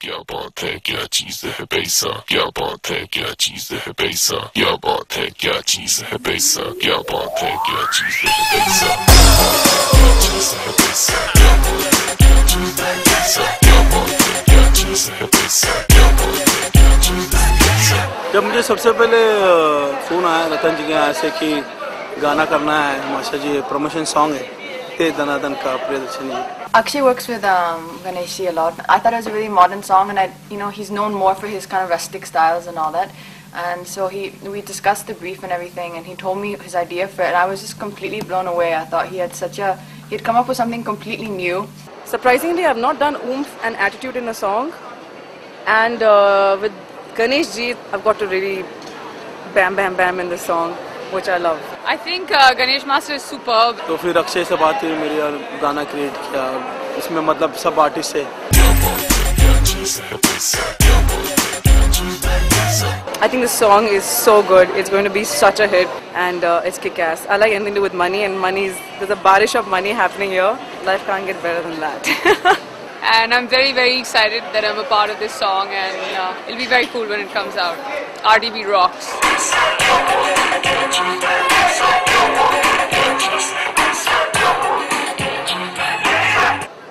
क्या बात है? क्या चीज़ है क्या बात है? क्या चीज़ है क्या बात है? क्या चीज़ है क्या चीज़ है क्या जब मुझे सबसे पहले फ़ोन आया, रतन जी के यहाँ से कि गाना करना है माशा जी, प्रमोशन सॉन्ग है। Actually, Akshay works with um, Ganeshi a lot. I thought it was a really modern song, and I, you know, he's known more for his kind of rustic styles and all that. And so he, we discussed the brief and everything, and he told me his idea for it, and I was just completely blown away. I thought he had such a, he had come up with something completely new. Surprisingly, I've not done oomph and attitude in a song, and uh, with Ganesh Ji, I've got to really bam, bam, bam in the song which I love. I think uh, Ganesh Master is superb. तो फिर अक्षय से बात हुई मेरी और गाना create किया इसमें मतलब सब आर्टिस्ट है क्या बात है क्या चीज है पैसा क्या बात है क्या चीज है पैसा I think the song is so good. It's going to be such a hit, and uh, it's kick-ass. I like anything to do with money, and money is there's a barish of money happening here. Life can't get better than that. And I'm very, very excited that I'm a part of this song, and uh, it'll be very cool when it comes out. RDB rocks.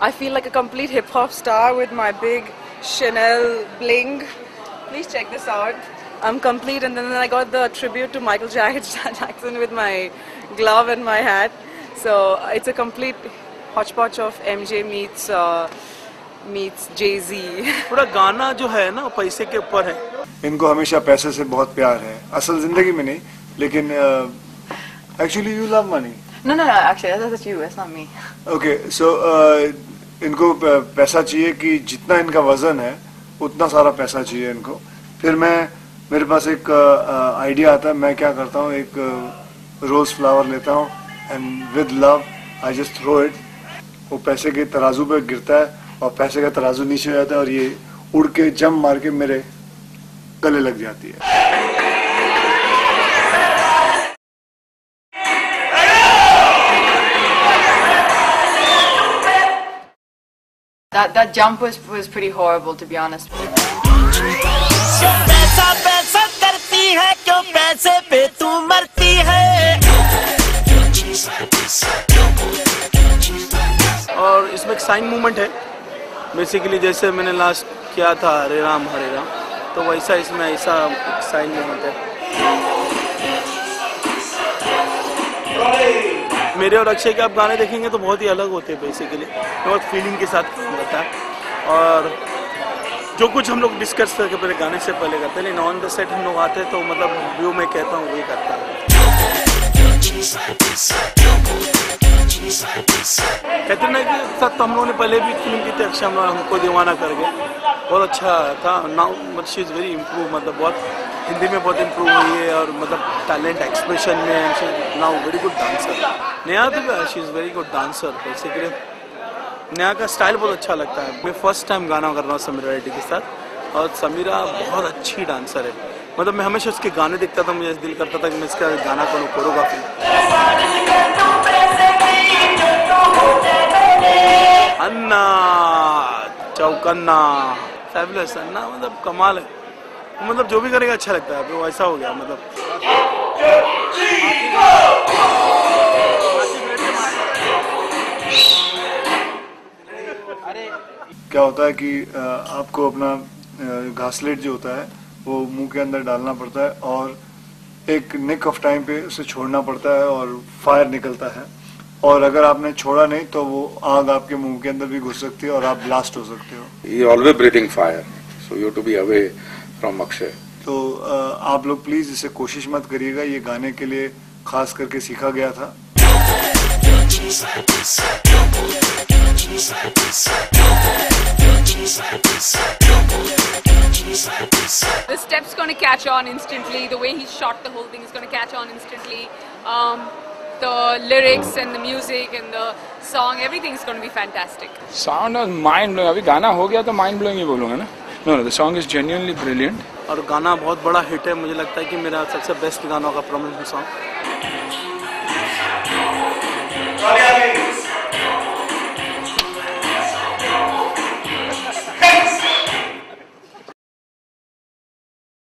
I feel like a complete hip hop star with my big Chanel bling. Please check this out. I'm complete, and then I got the tribute to Michael Jackson with my glove and my hat. So it's a complete hodgepodge of MJ meets uh, meets Jay Z. पूरा गाना जो है ना पैसे के ऊपर है इनको हमेशा पैसे से बहुत प्यार है असल ज़िंदगी में नहीं लेकिन actually you love money No, no, no. Actually, that's, that's you. It's not me. Okay so इनको पैसा चाहिए कि जितना इनका वज़न है उतना सारा पैसा चाहिए इनको फिर मैं मेरे पास एक आइडिया आता है मैं क्या करता हूँ एक रोज फ्लावर लेता हूँ and with love I just throw it वो पैसे के तराजू पे गिरता है और पैसे का तराजू नीचे हो जाता है और ये उड़ के जम मार के मेरे गले लग जाती है। That that jump was was pretty horrible, to be honest. पैसा पैसा करती है क्यों पैसे पे तू मरती है? और इसमें एक साइन मूवमेंट है। बेसिकली जैसे मैंने लास्ट किया था, हरे राम हरे राम तो वैसा इसमें ऐसा साइन मूवमेंट है। मेरे और अक्षय के आप गाने देखेंगे तो बहुत ही अलग होते हैं बेसिकली बहुत फीलिंग के साथ होता है। और जो कुछ हम लोग डिस्कस करके पहले गाने से पहले करते हैं ऑन द सेट हम लोग आते तो मतलब व्यू में कहता हूँ वही करता है। कैटरीना के साथ तो हम लोगों ने पहले भी फ़िल्म की थी हम हमको दीवाना कर गए बहुत अच्छा था। Now she is very improve मतलब बहुत हिंदी में बहुत इम्प्रूव हुई है और मतलब टैलेंट एक्सप्रेशन में now very good dancer Neha तो she is very good dancer basically Neha का स्टाइल बहुत अच्छा लगता है। मैं फ़र्स्ट टाइम गाना कर रहा हूँ समीरा रेड्डी के साथ। और समीरा बहुत अच्छी डांसर है। मतलब मैं हमेशा उसके गाने देखता था, मुझे दिल करता था कि मैं इसका गाना करूँ कोरियोग्राफी चौकन्ना फैबुलस अन्ना मतलब कमाल है। मतलब जो भी करेगा अच्छा लगता है ऐसा हो गया मतलब। क्या होता है कि आपको अपना घासलेट जो होता है, वो मुँह के अंदर डालना पड़ता है और एक निक ऑफ़ टाइम पे उसे छोड़ना पड़ता है और फायर निकलता है। और अगर आपने छोड़ा नहीं तो वो आग आपके मुँह के अंदर भी घुस सकती है और आप ब्लास्ट हो सकते हो always breathing fire so you to be away from Akshay तो आप लोग प्लीज़ इसे कोशिश मत करिएगा ये गाने के लिए खास करके सीखा गया था The step's gonna catch on instantly. The way he shot the whole thing is gonna catch on instantly. Um, the lyrics and the music and the song, everything going to be fantastic. Sound mind blowing अभी गाना हो गया तो mind blowing ही बोलूँगा ना? No no the song is genuinely brilliant और गाना बहुत बड़ा हिट है। मुझे लगता है कि मेरा सबसे बेस्ट गानों का प्रमोशन सॉन्ग